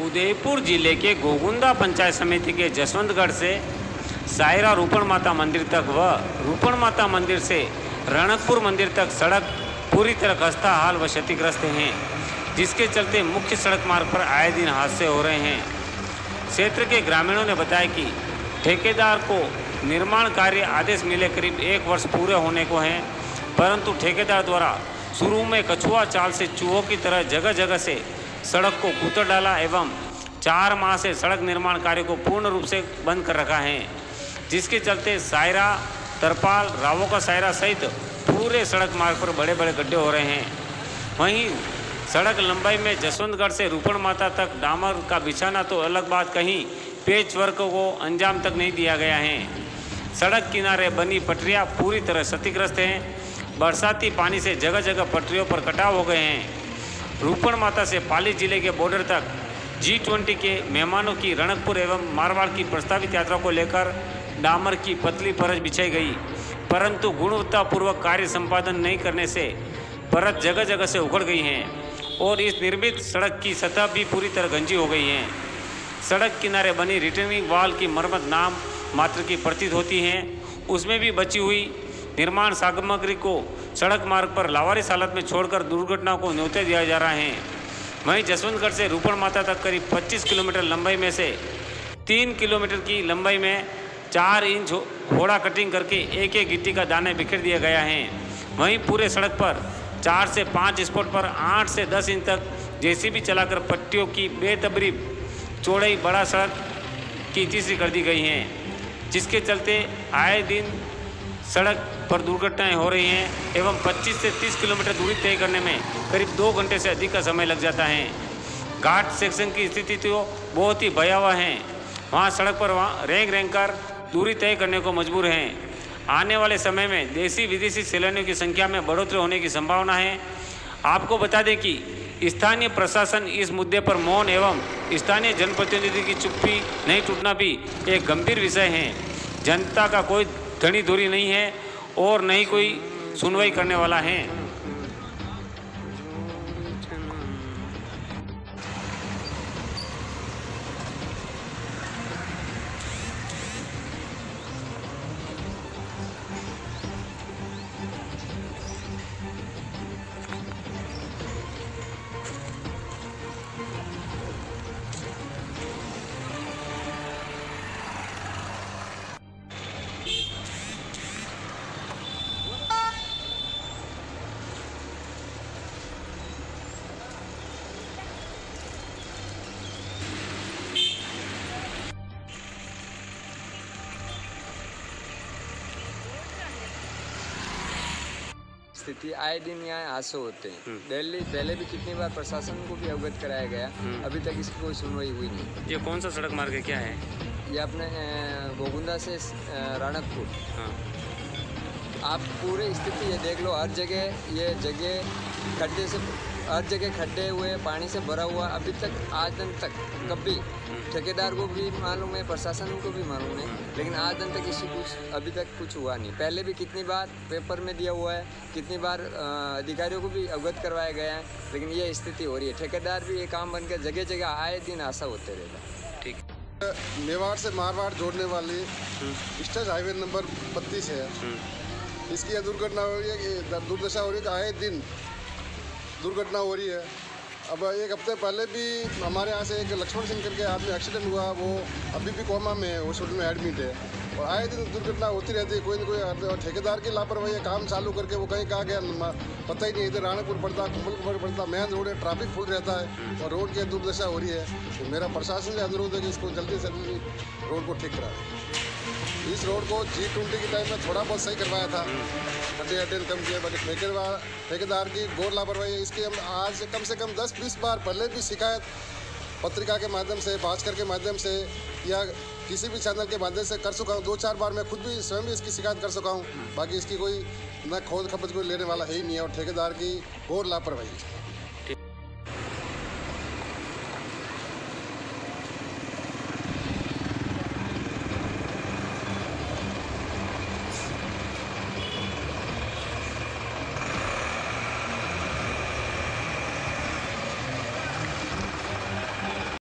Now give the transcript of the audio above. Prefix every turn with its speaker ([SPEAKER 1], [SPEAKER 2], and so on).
[SPEAKER 1] उदयपुर ज़िले के गोगुंदा पंचायत समिति के जसवंतगढ़ से सायरा रूपण माता मंदिर तक व रूपण माता मंदिर से रणकपुर मंदिर तक सड़क पूरी तरह खस्ता हाल व क्षतिग्रस्त हैं, जिसके चलते मुख्य सड़क मार्ग पर आए दिन हादसे हो रहे हैं। क्षेत्र के ग्रामीणों ने बताया कि ठेकेदार को निर्माण कार्य आदेश मिले करीब एक वर्ष पूरे होने को हैं, परंतु ठेकेदार द्वारा शुरू में कछुआ चाल से चूहों की तरह जगह जगह से सड़क को कुतर डाला एवं चार माह से सड़क निर्माण कार्य को पूर्ण रूप से बंद कर रखा है, जिसके चलते सायरा, तरपाल, रावो का सायरा सहित पूरे सड़क मार्ग पर बड़े बड़े गड्ढे हो रहे हैं। वहीं सड़क लंबाई में जसवंतगढ़ से रूपण माता तक डामर का बिछाना तो अलग बात कहीं, पेच वर्क को अंजाम तक नहीं दिया गया है। सड़क किनारे बनी पटरियाँ पूरी तरह क्षतिग्रस्त हैं, बरसाती पानी से जगह जगह पटरियों पर कटाव हो गए हैं। रूपण माता से पाली ज़िले के बॉर्डर तक जी ट्वेंटी के मेहमानों की रणकपुर एवं मारवाड़ की प्रस्तावित यात्रा को लेकर डामर की पतली परत बिछाई गई। परंतु गुणवत्तापूर्वक कार्य संपादन नहीं करने से परत जगह जगह से उखड़ गई हैं और इस निर्मित सड़क की सतह भी पूरी तरह गंजी हो गई है। सड़क किनारे बनी रिटर्निंग वाल की मरम्मत नाम मात्र की प्रतीत होती हैं। उसमें भी बची हुई निर्माण सामग्री को सड़क मार्ग पर लावारिस हालत में छोड़कर दुर्घटनाओं को न्योते दिया जा रहा है। वहीं जसवंतगढ़ से रूपण माता तक करीब 25 किलोमीटर लंबाई में से तीन किलोमीटर की लंबाई में चार इंच होड़ा कटिंग करके एक एक गिट्टी का दाने बिखेर दिया गया है। वहीं पूरे सड़क पर चार से पाँच स्पॉट पर आठ से दस इंच तक जेसीबी चलाकर पट्टियों की बेतबरी चौड़ाई बड़ा सड़क की तीसरी कर दी गई है, जिसके चलते आए दिन सड़क पर दुर्घटनाएँ हो रही हैं एवं 25 से 30 किलोमीटर दूरी तय करने में करीब दो घंटे से अधिक का समय लग जाता है। घाट सेक्शन की स्थिति तो बहुत ही भयावह है। वहाँ सड़क पर वहाँ रेंग रेंग कर दूरी तय करने को मजबूर हैं। आने वाले समय में देसी विदेशी सैलानियों की संख्या में बढ़ोतरी होने की संभावना है। आपको बता दें कि स्थानीय प्रशासन इस मुद्दे पर मौन एवं स्थानीय जनप्रतिनिधि की चुप्पी नहीं टूटना भी एक गंभीर विषय है। जनता का कोई धनी धुरी नहीं है। और नहीं कोई सुनवाई करने वाला है।
[SPEAKER 2] स्थिति आए दिन यहाँ हादसे होते हैं। दिल्ली पहले भी कितनी बार प्रशासन को भी अवगत कराया गया अभी तक इसकी कोई सुनवाई हुई नहीं।
[SPEAKER 1] ये कौन सा सड़क मार्ग है क्या है?
[SPEAKER 2] ये अपने गोगुंदा से राणकपुर।
[SPEAKER 1] हाँ।
[SPEAKER 2] आप पूरी स्थिति ये देख लो हर जगह ये जगह खड्डे से हर जगह खड्डे हुए पानी से भरा हुआ अभी तक आज दिन तक कभी ठेकेदार को भी मालूम है प्रशासन को भी मालूम है। लेकिन आज दिन तक इसी कुछ अभी तक कुछ हुआ नहीं। पहले भी कितनी बार पेपर में दिया हुआ है कितनी बार अधिकारियों को भी अवगत करवाया गया है लेकिन ये स्थिति हो रही है। ठेकेदार भी ये काम बनकर जगह जगह आए दिन आशा होते रहेगा
[SPEAKER 1] ठीक।
[SPEAKER 3] मेवाड़ से मारवाड़ जोड़ने वाली स्टेट हाईवे नंबर बत्तीस है। इसकी यह दुर्घटना हो रही है कि दुर्दशा हो रही है कि आए दिन दुर्घटना हो रही है। अब एक हफ़्ते पहले भी हमारे यहाँ से एक लक्ष्मण सिंह करके आदमी एक्सीडेंट हुआ वो अभी भी कोमा में है हॉस्पिटल में एडमिट है। और आए दिन दुर्घटना होती रहती है कोई ना कोई ठेकेदार की लापरवाही है, काम चालू करके वो कहीं कहाँ गया पता ही नहीं इधर राणापुर पड़ता कुंभलपुर पड़ता मेन रोड है ट्रैफ़िक फुल रहता है और रोड की दुर्दशा हो रही है। तो मेरा प्रशासन से अनुरोध है कि इसको जल्दी से जल्दी रोड को ठीक करा। इस रोड को जी ट्वेंटी के टाइम में थोड़ा बहुत सही करवाया था। खड्डे अड्डे कम किया, बाकी ठेकेदार ठेकेदार की घोर लापरवाही इसकी हम आज कम से कम दस, बीस बार पहले भी शिकायत पत्रिका के माध्यम से, भास्कर के माध्यम से या किसी भी चैनल के माध्यम से कर चुका हूँ। दो चार बार मैं खुद भी स्वयं भी इसकी शिकायत कर चुका हूँ। बाकी इसकी कोई न खोज खपत कोई लेने वाला है ही नहीं है और ठेकेदार की घोर लापरवाही